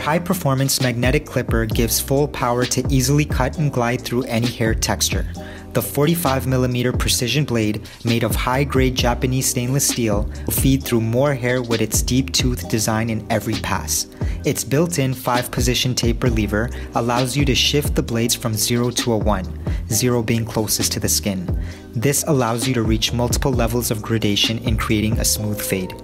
high-performance magnetic clipper gives full power to easily cut and glide through any hair texture. The 45mm precision blade, made of high-grade Japanese stainless steel, will feed through more hair with its deep tooth design in every pass. Its built-in 5-position taper lever allows you to shift the blades from 0 to a 1, 0 being closest to the skin. This allows you to reach multiple levels of gradation in creating a smooth fade.